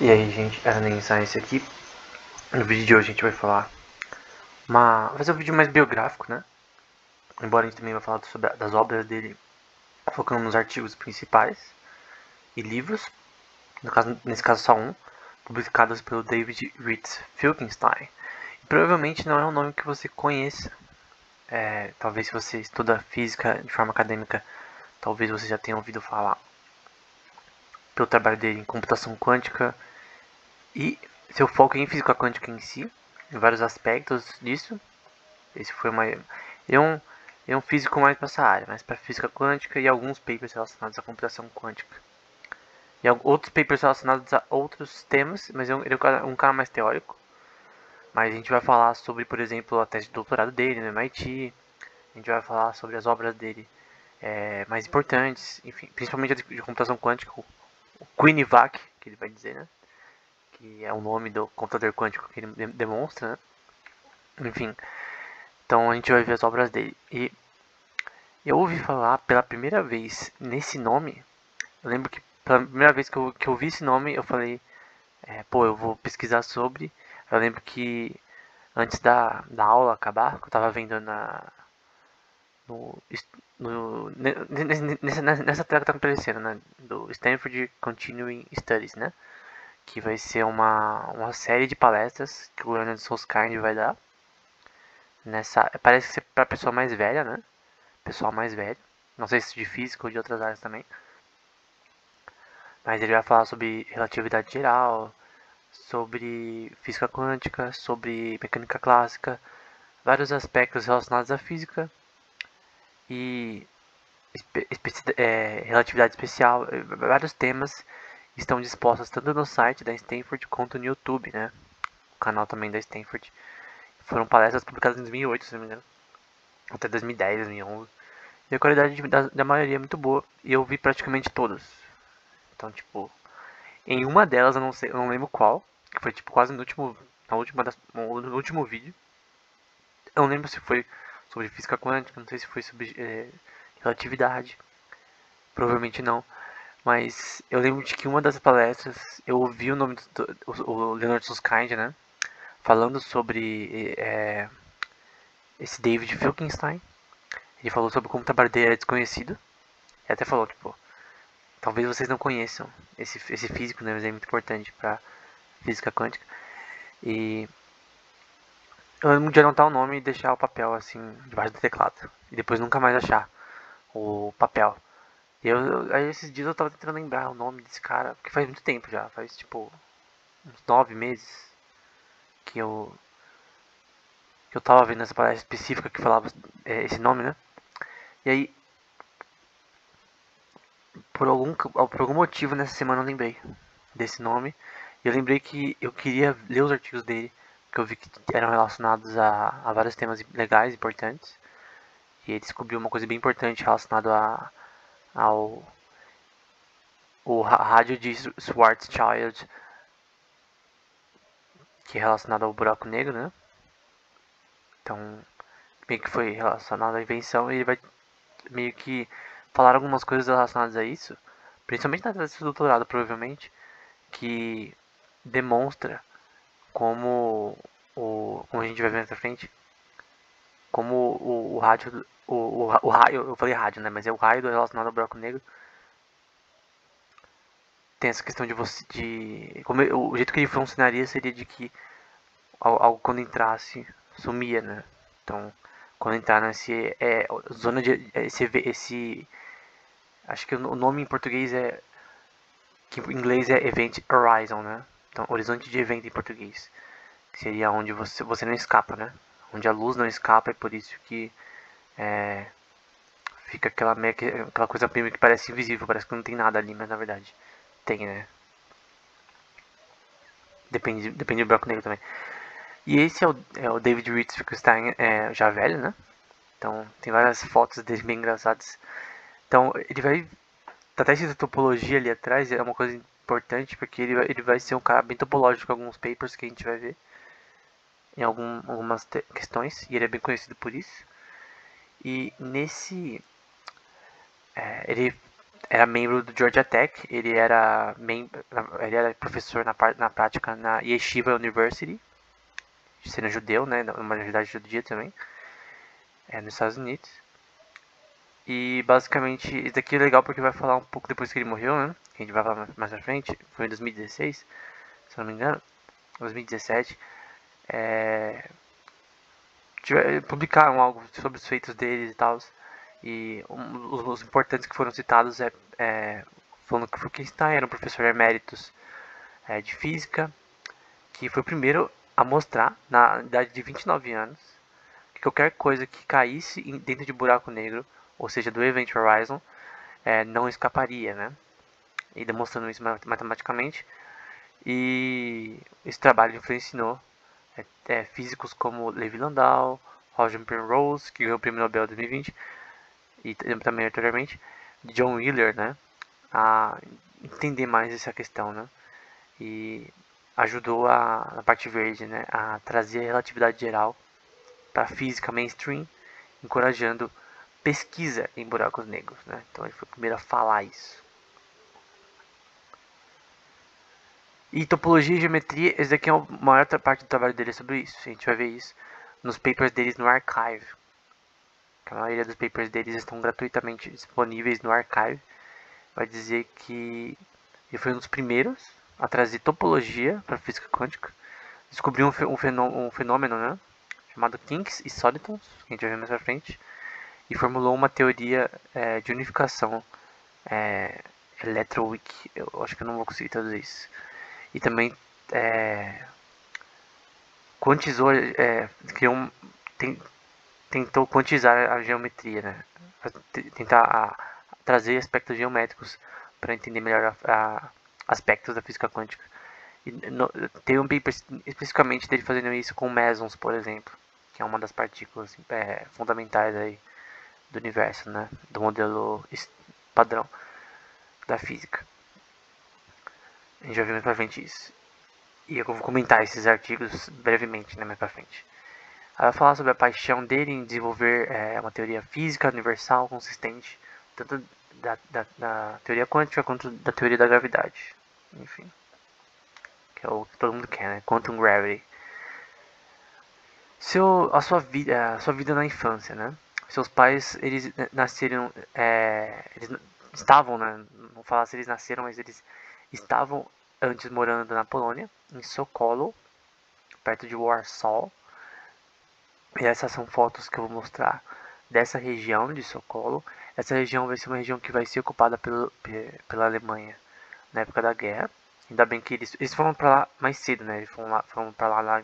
E aí, gente, era nem Science aqui. No vídeo de hoje a gente vai falar uma, vai fazer um vídeo mais biográfico, né? Embora a gente também vai falar sobre das obras dele, focando nos artigos principais e livros, no caso, nesse caso só um, publicados pelo David Ritz Filkenstein. E provavelmente não é um nome que você conheça. É, talvez se você estuda física de forma acadêmica, talvez você já tenha ouvido falar pelo trabalho dele em computação quântica e seu foco em física quântica em si, em vários aspectos disso. Esse foi uma é um é um físico mais para essa área, mais para física quântica e alguns papers relacionados à computação quântica. E outros papers relacionados a outros temas, mas ele é um cara mais teórico. Mas a gente vai falar sobre, por exemplo, a tese de doutorado dele no MIT. A gente vai falar sobre as obras dele é, mais importantes, enfim, principalmente a de computação quântica, o Quinivac, que ele vai dizer, né? Que é o nome do computador quântico que ele demonstra, né? Enfim, então a gente vai ver as obras dele. E eu ouvi falar pela primeira vez nesse nome. Eu lembro que pela primeira vez que eu, que eu vi esse nome, eu falei, é, pô, eu vou pesquisar sobre. Eu lembro que antes da, da aula acabar, que eu tava vendo na, no, no, nessa, nessa tela que tá aparecendo, né? Do Stanford Continuing Studies, né? Que vai ser uma, uma série de palestras que o Leonard Solskjaer vai dar. Nessa, parece ser para pessoa mais velha, né? Pessoal mais velho. Não sei se de física ou de outras áreas também. Mas ele vai falar sobre relatividade geral, sobre física quântica, sobre mecânica clássica, vários aspectos relacionados à física e é, relatividade especial, é, vários temas estão dispostos tanto no site da Stanford quanto no YouTube, né? O canal também da Stanford. Foram palestras publicadas em 2008, se não me engano. Até 2010, 2011. E a qualidade da, da maioria é muito boa. E eu vi praticamente todas. Então, tipo, em uma delas eu não sei, eu não lembro qual, que foi tipo quase no último, na última das, no último vídeo. Eu não lembro se foi sobre física quântica, não sei se foi sobre é, relatividade, provavelmente não. Mas eu lembro de que uma das palestras eu ouvi o nome do, o Leonard Susskind, né, falando sobre é, esse David Filkenstein. Ele falou sobre como o dele era desconhecido. Ele até falou, tipo, talvez vocês não conheçam esse, esse físico, né, mas é muito importante para física quântica. E eu lembro de anotar o nome e deixar o papel assim, debaixo do teclado. E depois nunca mais achar o papel. E eu, aí esses dias eu tava tentando lembrar o nome desse cara, porque faz muito tempo já, faz tipo uns nove meses que eu que eu tava vendo essa palestra específica que falava é, esse nome, né? E aí por algum, por algum motivo nessa semana eu lembrei desse nome. E eu lembrei que eu queria ler os artigos dele que eu vi que eram relacionados a, a vários temas legais, importantes. E ele descobriu uma coisa bem importante relacionada a, ao o rádio de Schwarzschild, que é relacionado ao buraco negro, né? Então, meio que foi relacionado à invenção e ele vai meio que falar algumas coisas relacionadas a isso, principalmente na tese de doutorado, provavelmente, que demonstra como o como a gente vai ver pra frente como o, o rádio o, o, o, raio eu falei rádio né mas é o raio relacionado ao buraco negro tem essa questão de você de como o jeito que ele funcionaria seria de que algo quando entrasse sumia né. Então quando entrar nesse é zona de esse esse acho que o nome em português é que em inglês é event horizon né então, horizonte de evento em português. Que seria onde você, você não escapa, né? Onde a luz não escapa, é por isso que é, fica aquela, aquela coisa prima que parece invisível, parece que não tem nada ali, mas na verdade tem, né? Depende, depende do branco negro também. E esse é o, é o David Ritz Finkelstein, é, já velho, né? Então tem várias fotos dele bem engraçadas. Então ele vai. Tá até escrito topologia ali atrás, é uma coisa importante porque ele ele vai ser um cara bem topológico em alguns papers que a gente vai ver em algum, algumas questões e ele é bem conhecido por isso. E nesse é, ele era membro do Georgia Tech, ele era, ele era professor na, na prática na Yeshiva University, sendo judeu, né, uma universidade judia também, é, nos Estados Unidos. E basicamente, isso daqui é legal porque vai falar um pouco depois que ele morreu, né, que a gente vai falar mais pra frente, foi em 2016, se não me engano, 2017, é, publicaram algo sobre os feitos deles e tal, e um, os, os, importantes que foram citados é, é falando que Frankenstein era um professor eméritos é, de física, que foi o primeiro a mostrar, na idade de 29 anos, que qualquer coisa que caísse dentro de buraco negro, ou seja, do Event Horizon, é, não escaparia, né? E demonstrando isso matematicamente. E esse trabalho influenciou é, é, físicos como Levi Landau, Roger Penrose, que ganhou o Prêmio Nobel 2020, e também anteriormente, John Wheeler, né, a entender mais essa questão, né, e ajudou a, na parte verde, né, a trazer a relatividade geral para a física mainstream, encorajando pesquisa em buracos negros, né, então ele foi o primeiro a falar isso. E topologia e geometria, esse daqui é a maior parte do trabalho dele sobre isso, a gente vai ver isso nos papers deles no Archive, a maioria dos papers deles estão gratuitamente disponíveis no archive. Vai dizer que ele foi um dos primeiros a trazer topologia para física quântica. Descobriu um, fenômeno, um fenômeno né, chamado kinks e solitons, que a gente vai ver mais pra frente, e formulou uma teoria é, de unificação é, electroweak. Eu acho que eu não vou conseguir traduzir isso. E também é, quantizou, é, criou tem, tentou quantizar a geometria, né? tentar a, trazer aspectos geométricos para entender melhor a, a, aspectos da física quântica. E, no, tem um paper especificamente dele fazendo isso com mesons, por exemplo, que é uma das partículas é, fundamentais aí do universo, né? do modelo padrão da física. A gente vai ver mais pra frente isso. E eu vou comentar esses artigos brevemente né, mais pra frente. Ela vai falar sobre a paixão dele em desenvolver é, uma teoria física universal consistente, tanto da, da, da, teoria quântica quanto da teoria da gravidade. Enfim, que é o que todo mundo quer, né? Quantum gravity. Seu, a sua vida, a sua vida na infância, né? Seus pais, eles nasceram, é, eles estavam, né? Não falar se eles nasceram, mas eles estavam antes morando na Polônia, em Sokolów, perto de Warsaw e essas são fotos que eu vou mostrar dessa região de Socorro. Essa região vai ser uma região que vai ser ocupada pelo, pela Alemanha na época da guerra. Ainda bem que eles, eles foram para lá mais cedo, né? Eles foram, lá, foram para lá, lá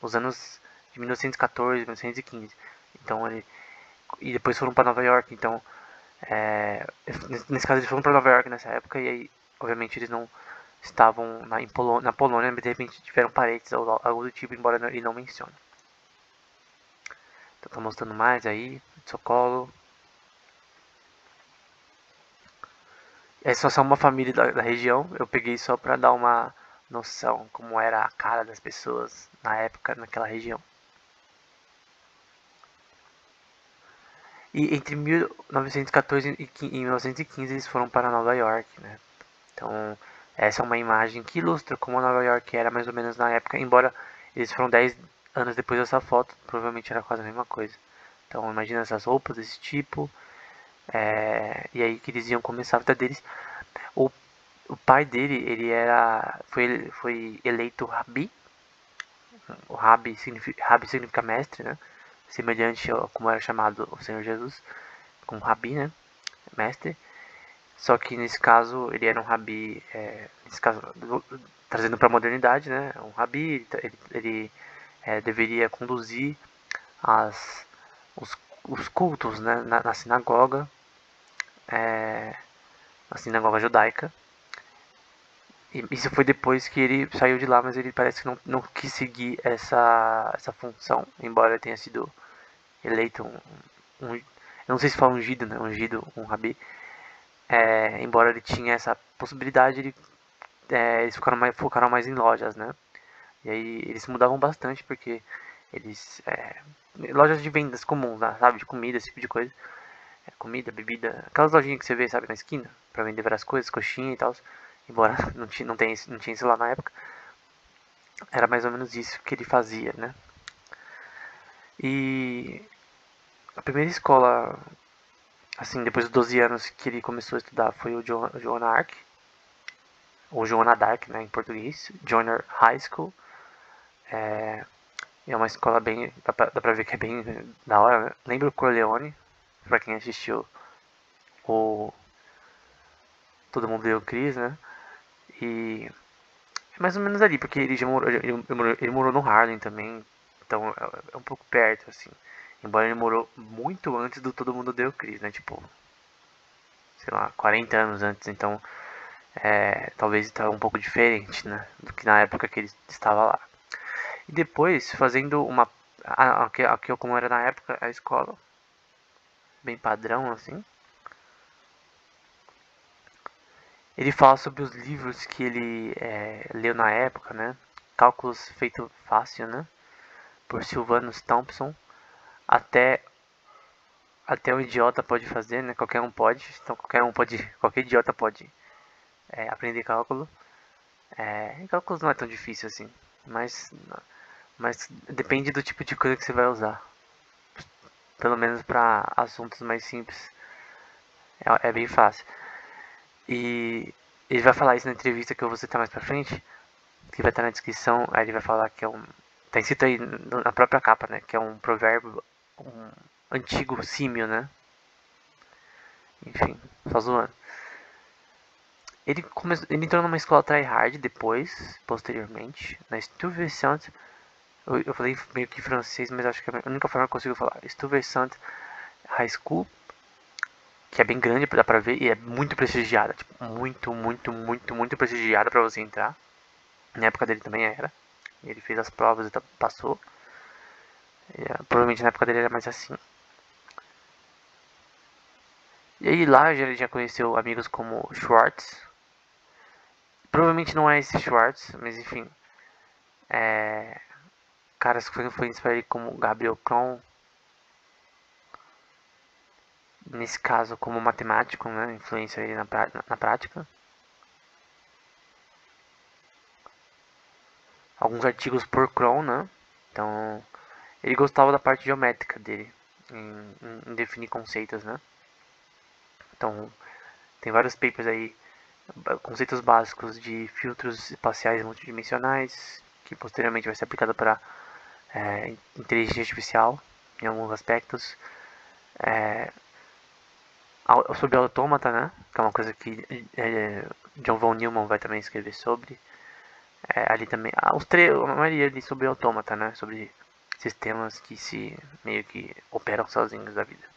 nos anos de 1914, 1915. Então ele e depois foram para Nova York. Então é, nesse caso eles foram para Nova York nessa época e aí obviamente eles não estavam na, Polônia, na Polônia, mas de repente tiveram parentes ou algo do tipo, embora ele não mencione. Então, tá mostrando mais aí, Socorro. Essa é só uma família da, da região. Eu peguei só para dar uma noção como era a cara das pessoas na época naquela região. E entre 1914 e 1915 eles foram para Nova York, né? Então, essa é uma imagem que ilustra como Nova York era mais ou menos na época, embora eles foram 10 anos depois dessa foto, provavelmente era quase a mesma coisa. Então imagina essas roupas desse tipo. É, e aí que eles iam começar a vida deles. O, o pai dele, ele era. Foi, foi eleito Rabi. O Rabi significa, Rabi significa mestre, né? Semelhante ao como era chamado o Senhor Jesus. Com Rabi, né? Mestre. Só que nesse caso ele era um Rabi. É, nesse caso, trazendo para a modernidade, né? Um Rabi, ele, ele é, deveria conduzir as, os, os cultos né, na, na sinagoga, é, na sinagoga judaica. E isso foi depois que ele saiu de lá, mas ele parece que não, não quis seguir essa, essa função, embora tenha sido eleito um, um eu não sei se fala ungido, né, ungido um rabi, é, embora ele tinha essa possibilidade, ele, é, eles focaram mais, focaram mais em lojas, né, e aí eles mudavam bastante porque eles. É, lojas de vendas comuns, né, sabe? De comida, esse tipo de coisa. é, comida, bebida, aquelas lojinhas que você vê, sabe, na esquina, para vender várias coisas, coxinha e tal. Embora não tinha, não, tem, não tinha isso lá na época. Era mais ou menos isso que ele fazia, né? E a primeira escola, assim, depois dos 12 anos que ele começou a estudar foi o John, Ark, ou Joana Dark, né, em português, Junior High School. É, é uma escola bem, dá pra, dá pra ver que é bem da hora, né? Lembra o Corleone, pra quem assistiu o Todo Mundo Deu Cris, né? E é mais ou menos ali, porque ele já morou, ele, ele morou no Harlem também, então é, é um pouco perto, assim. Embora ele morou muito antes do Todo Mundo Deu Cris, né? Tipo, sei lá, 40 anos antes, então é, talvez estava um pouco diferente, né? Do que na época que ele estava lá. E depois, fazendo uma. Aqui, aqui como era na época, a escola, bem padrão, assim. Ele fala sobre os livros que ele é, leu na época, né? Cálculos feito fácil, né? Por Sylvanus Thompson. Até até um idiota pode fazer, né? Qualquer um pode. Então qualquer um pode, qualquer idiota pode é, aprender cálculo. É, cálculos não é tão difícil assim, mas mas depende do tipo de coisa que você vai usar. Pelo menos para assuntos mais simples. É, é bem fácil. E ele vai falar isso na entrevista que eu vou citar mais pra frente, que vai estar na descrição. Aí ele vai falar que é um. Tá escrito aí na própria capa, né? Que é um provérbio, antigo símio, né? Enfim, só zoando. Ele, começou, ele entrou numa escola tryhard depois, posteriormente, na Stuyvesant. Eu, eu falei meio que francês, mas acho que é a única forma que eu consigo falar. Stuyvesant High School que é bem grande, dá pra ver, e é muito prestigiada, tipo, muito, muito, muito, muito prestigiada pra você entrar. Na época dele também era. Ele fez as provas e passou. E, uh, provavelmente na época dele era mais assim. E aí lá ele já conheceu amigos como Schwartz. Provavelmente não é esse Schwartz, mas enfim. É, caras que foram influentes para ele como Gabriel Kron, nesse caso como matemático, né, influência aí na, na prática. Alguns artigos por Cron, né? Então, ele gostava da parte geométrica dele, em, em, definir conceitos, né? Então, tem vários papers aí, conceitos básicos de filtros espaciais multidimensionais, que posteriormente vai ser aplicado para é, inteligência artificial em alguns aspectos. É, sobre autômata, né? Que é uma coisa que é, John von Neumann vai também escrever sobre. É, ali também, ah, os três, a maioria ali sobre autômata, né? Sobre sistemas que se meio que operam sozinhos da vida.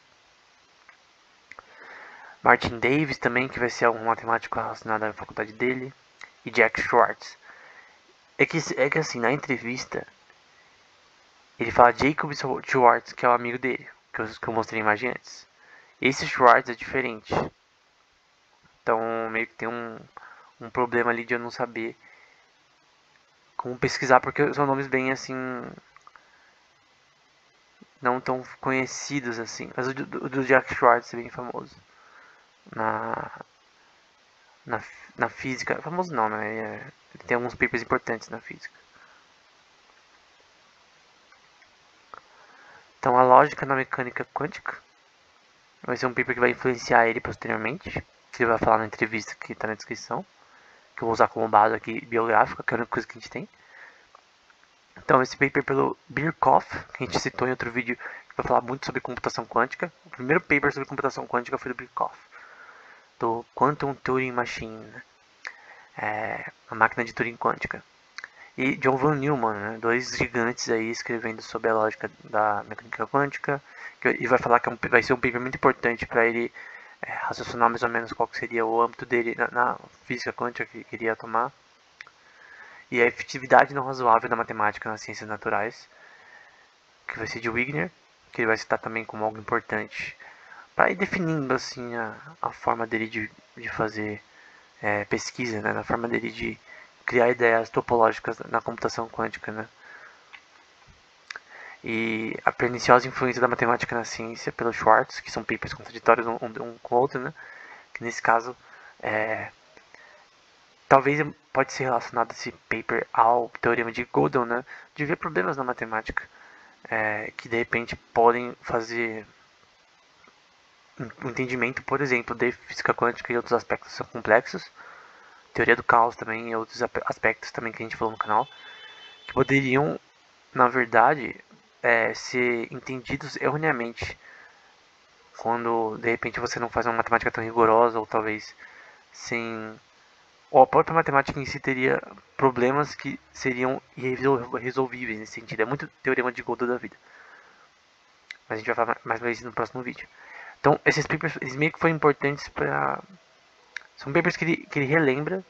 Martin Davis também, que vai ser algum matemático relacionado à faculdade dele. E Jack Schwartz. É que, é que assim, na entrevista, ele fala Jacob Schwartz, que é o amigo dele, que eu, que eu mostrei a imagem antes. Esse Schwartz é diferente. Então meio que tem um, um problema ali de eu não saber como pesquisar, porque são nomes bem assim. Não tão conhecidos assim. Mas o do, do Jack Schwartz é bem famoso. Na. Na, na física. Famoso não, né? É, ele tem alguns papers importantes na física. Então a lógica na mecânica quântica Vai ser um paper que vai influenciar ele posteriormente. Que ele vai falar na entrevista que está na descrição. Que eu vou usar como base aqui biográfica, que é a única coisa que a gente tem. Então, esse paper pelo Birkhoff, que a gente citou em outro vídeo, que vai falar muito sobre computação quântica. O primeiro paper sobre computação quântica foi do Birkhoff, do Quantum Turing Machine, né? é, a máquina de Turing quântica. E John von Neumann, né? dois gigantes aí escrevendo sobre a lógica da mecânica quântica e vai falar que é um, vai ser um paper muito importante para ele é, raciocinar mais ou menos qual seria o âmbito dele na, na física quântica que queria tomar e a efetividade não razoável da matemática nas ciências naturais, que vai ser de Wigner, que ele vai citar também como algo importante para ir definindo assim a, a forma dele de, de fazer é, pesquisa, né, na forma dele de criar ideias topológicas na computação quântica, né. e a perniciosa influência da matemática na ciência pelo Schwartz, que são papers contraditórios um, um com o outro, né? Que nesse caso é, talvez pode ser relacionado esse paper ao teorema de Gödel, né? De ver problemas na matemática é, que de repente podem fazer um entendimento, por exemplo, de física quântica e outros aspectos são complexos, teoria do caos também e outros aspectos também que a gente falou no canal, que poderiam, na verdade, é, ser entendidos erroneamente quando de repente você não faz uma matemática tão rigorosa ou talvez sem ou a própria matemática em si teria problemas que seriam irresolvíveis nesse sentido. É muito teorema de Gödel da vida. Mas a gente vai falar mais sobre isso no próximo vídeo. Então, esses papers, eles meio que foram importantes para... São papers que ele, que ele relembra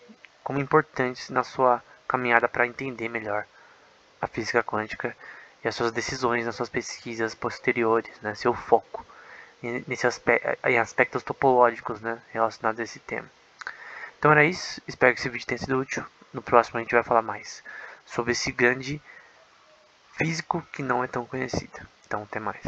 como importantes na sua caminhada para entender melhor a física quântica e as suas decisões nas suas pesquisas posteriores, né, seu foco nesse aspecto, em aspectos topológicos né, relacionados a esse tema. Então era isso, espero que esse vídeo tenha sido útil. No próximo a gente vai falar mais sobre esse grande físico que não é tão conhecido. Então até mais.